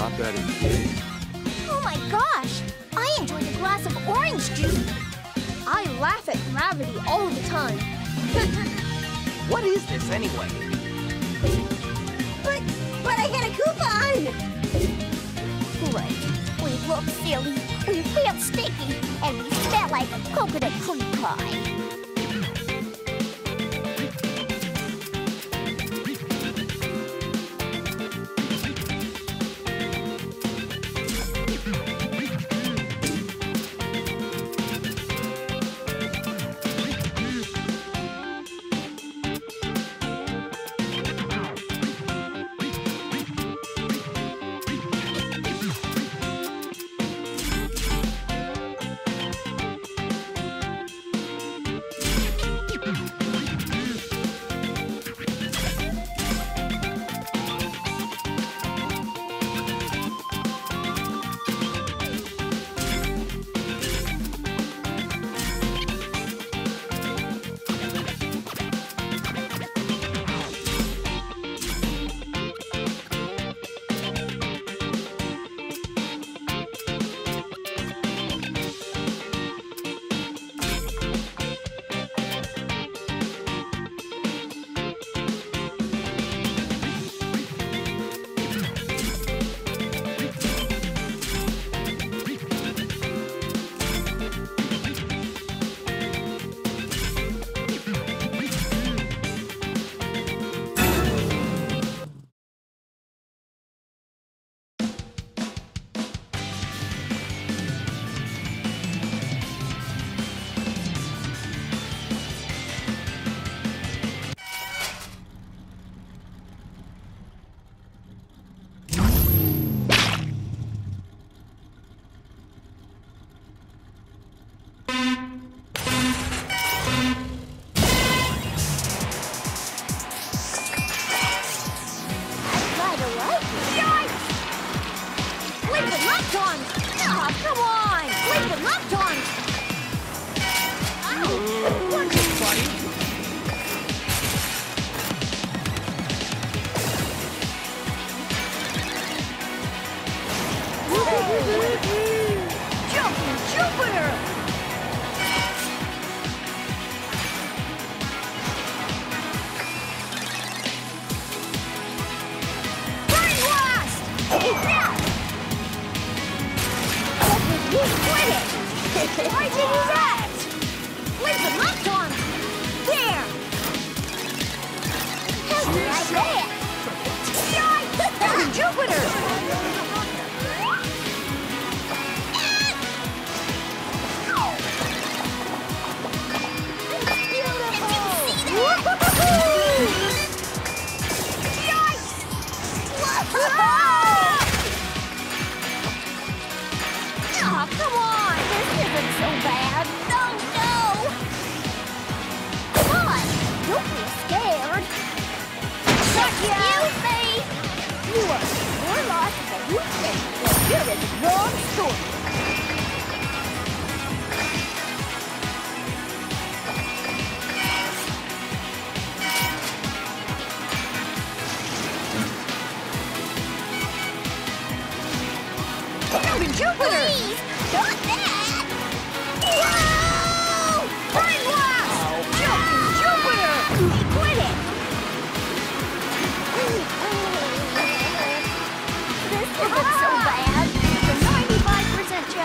Oh my gosh! I enjoyed a glass of orange juice. I laugh at gravity all the time. what is this anyway? But, but I got a coupon! Right. We look silly, we feel sticky, and we smell like coconut cream pie.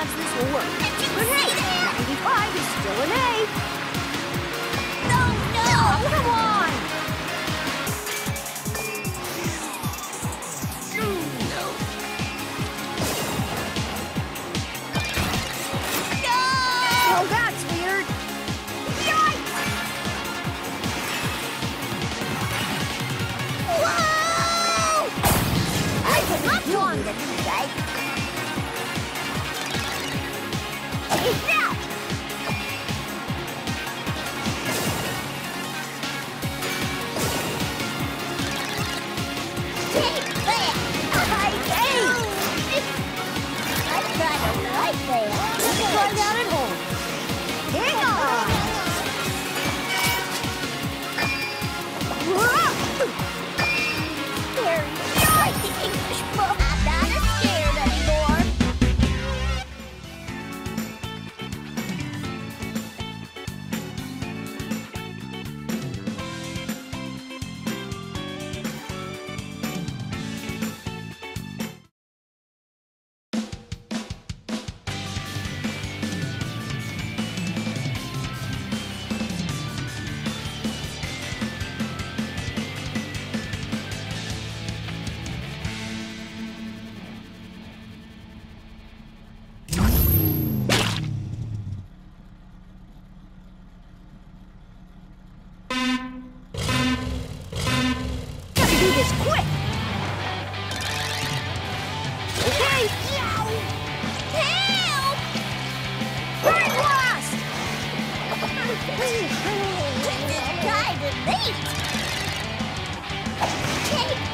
odds this will work. But hey, eighty-five is still an A. Take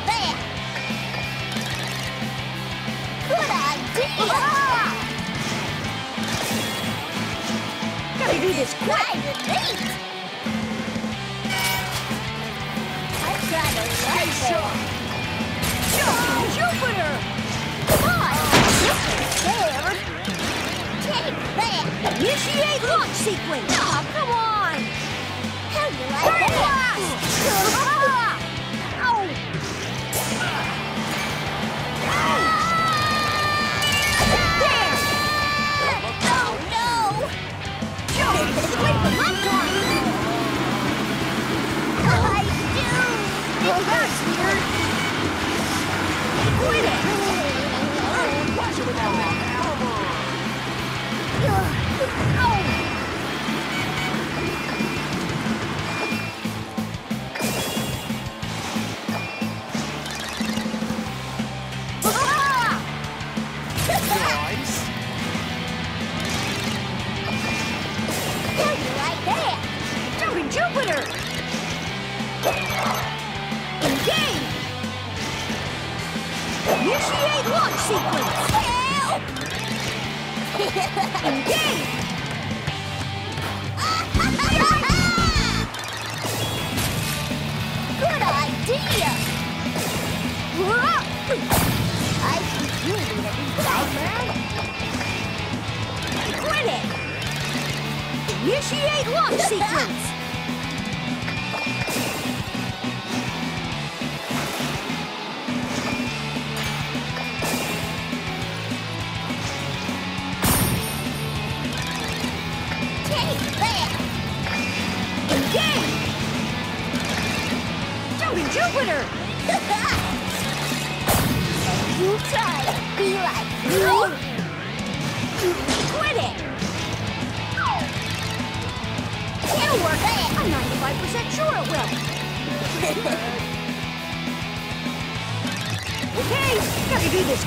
that! Good idea! Gotta do this quick. Kinda neat! I kinda like that. Jumping Jupiter! Come on! Take that! Initiate launch sequence! Oh, come on! Yeah! Jupiter! Engage! Initiate launch sequence! Help! Engage! Good idea! I! Initiate launch sequence! Jupiter! you try to be like me? Quit it! It'll work out! I'm 95% sure it will. Okay, gotta do this.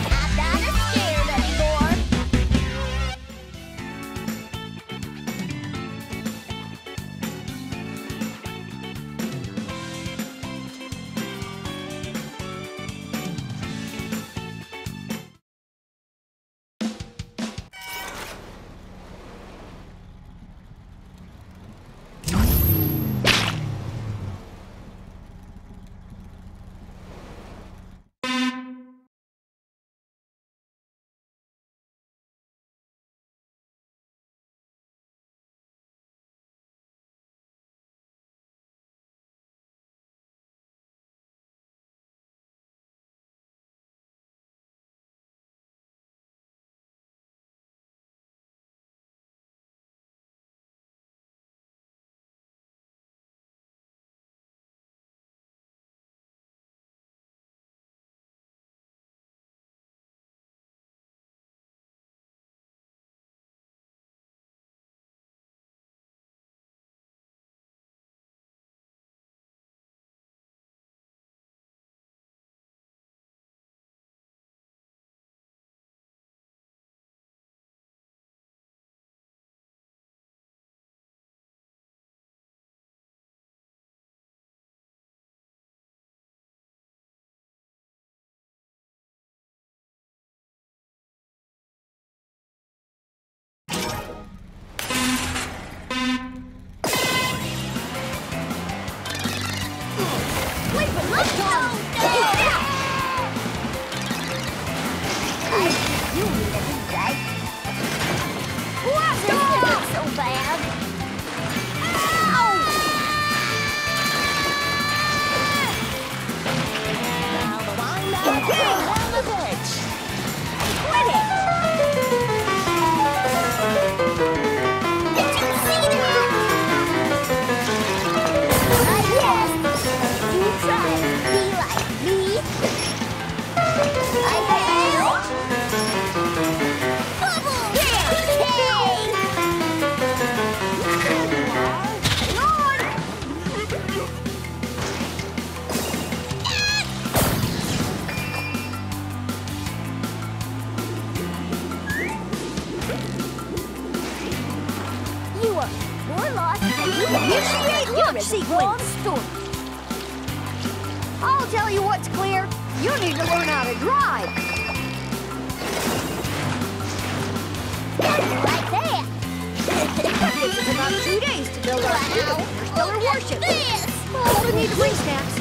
It took about two days to build our interstellar warship. This. Oh, we need the wing snaps.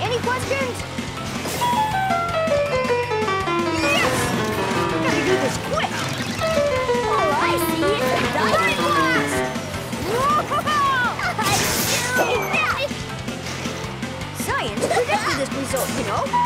Any questions? Yes! We gotta do this quick. All I see is a blast. Whoa! Science predicted this result, you know.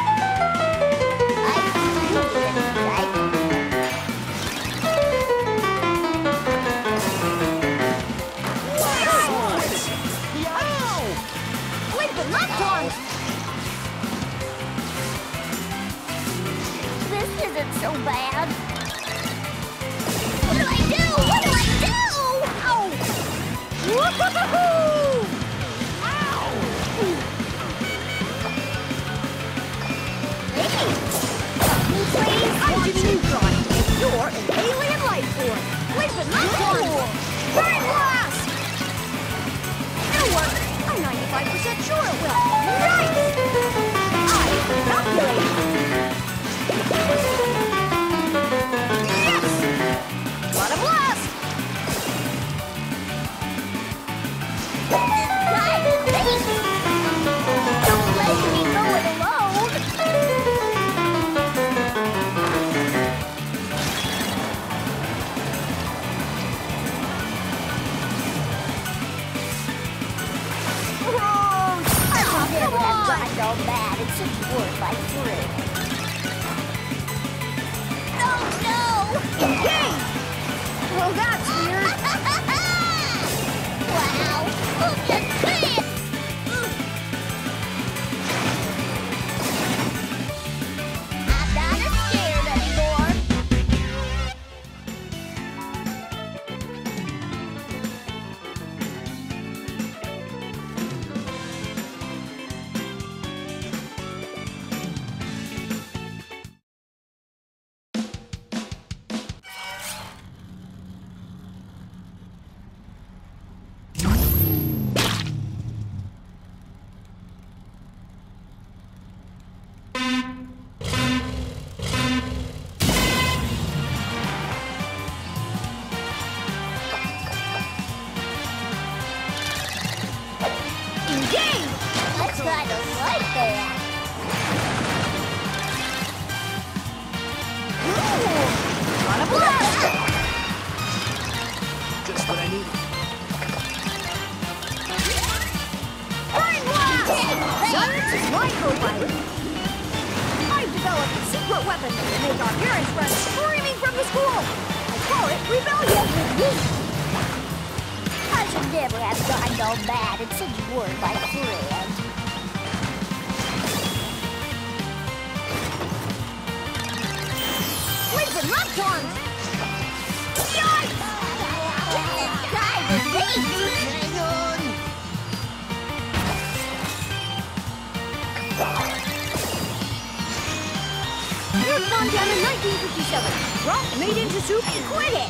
go, I've developed a secret weapon that will make our parents run screaming from the school. I call it rebellion. I should never have gotten all mad and said you were my friend. Listen, left arms! in 1957. rock made into soup. Quit it!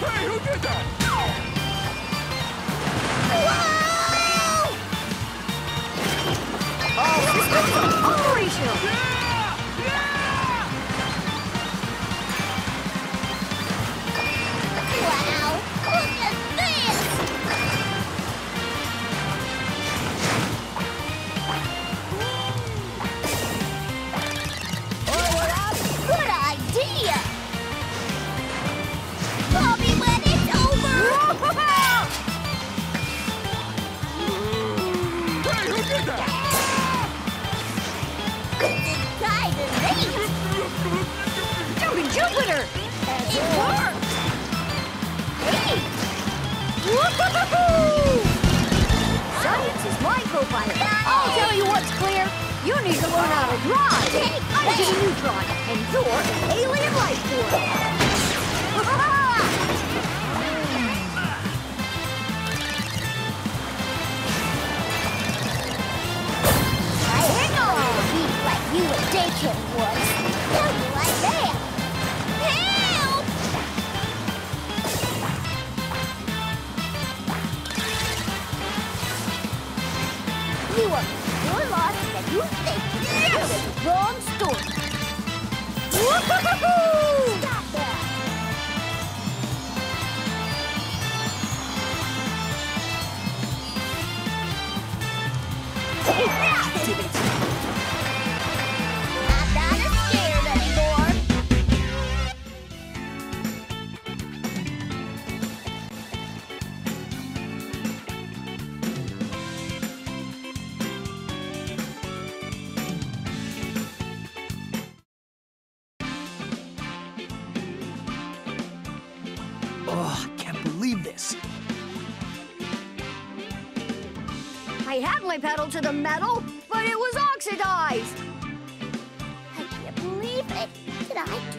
hey, who did that? Whoa! Oh, Operational! Yeah! to the metal, but it was oxidized. I can't believe it. Did I